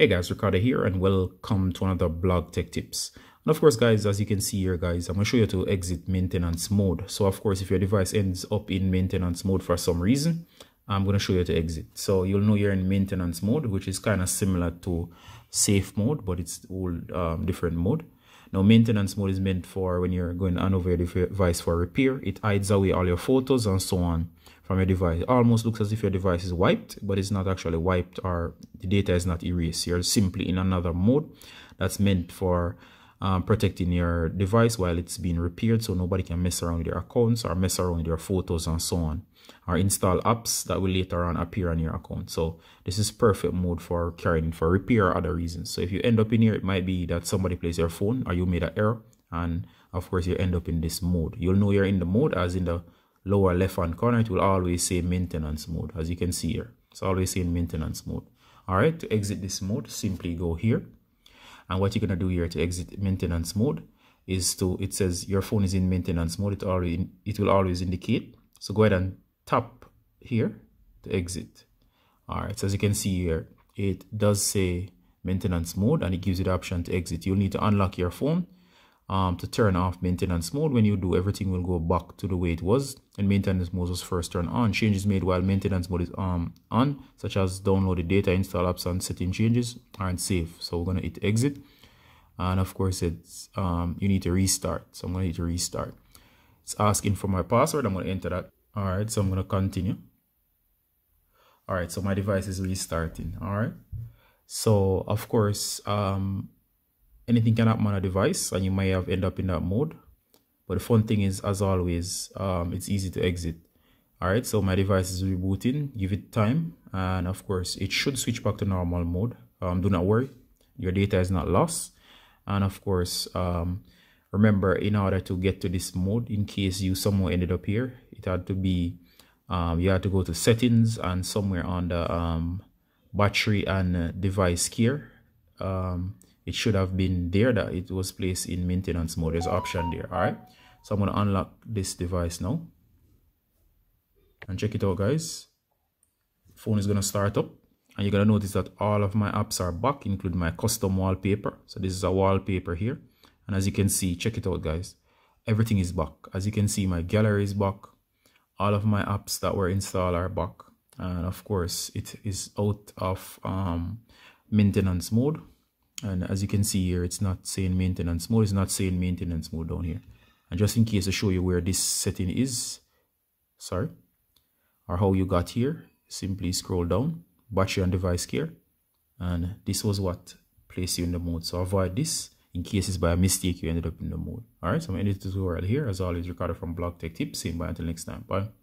Hey guys, Ricardo here and welcome to another blog tech tips. And of course guys, as you can see here guys, I'm going to show you to exit maintenance mode. So of course, if your device ends up in maintenance mode for some reason, I'm going to show you to exit. So you'll know you're in maintenance mode, which is kind of similar to safe mode, but it's all um, different mode. Now maintenance mode is meant for when you're going on over your device for repair. It hides away all your photos and so on from your device. It almost looks as if your device is wiped, but it's not actually wiped or the data is not erased. You're simply in another mode that's meant for um, protecting your device while it's being repaired so nobody can mess around with your accounts or mess around with your photos and so on. Or install apps that will later on appear on your account. So this is perfect mode for carrying for repair or other reasons. So if you end up in here it might be that somebody plays your phone or you made an error. And of course you end up in this mode. You'll know you're in the mode as in the lower left hand corner. It will always say maintenance mode as you can see here. It's always saying maintenance mode. All right to exit this mode simply go here and what you're going to do here to exit maintenance mode is to it says your phone is in maintenance mode. It already it will always indicate. So go ahead and tap here to exit. All right so as you can see here it does say maintenance mode and it gives you the option to exit. You'll need to unlock your phone um, to turn off maintenance mode. When you do, everything will go back to the way it was. And maintenance mode was first turned on. Changes made while maintenance mode is um, on, such as download the data, install apps, and setting changes aren't safe. So we're gonna hit exit. And of course, it's um, you need to restart. So I'm gonna hit restart. It's asking for my password. I'm gonna enter that. All right, so I'm gonna continue. All right, so my device is restarting. All right. So of course, um, anything can happen on a device and you might have end up in that mode. But the fun thing is as always um, it's easy to exit. All right so my device is rebooting give it time and of course it should switch back to normal mode. Um, do not worry your data is not lost. And of course um, remember in order to get to this mode in case you somehow ended up here it had to be um, you had to go to settings and somewhere on the um, battery and uh, device care um, it should have been there that it was placed in maintenance mode. There's option there all right? So i'm going to unlock this device now. And check it out guys. Phone is going to start up and you're going to notice that all of my apps are back including my custom wallpaper. So this is a wallpaper here. And as you can see check it out guys. Everything is back. As you can see my gallery is back. All of my apps that were installed are back. And of course it is out of um, maintenance mode and as you can see here it's not saying maintenance mode it's not saying maintenance mode down here. And just in case to show you where this setting is sorry or how you got here simply scroll down battery and device care and this was what placed you in the mode. So avoid this in cases by a mistake you ended up in the mode. All right so i'm ending the tutorial here. As always ricardo from blog tech tips. Same bye. Until next time. Bye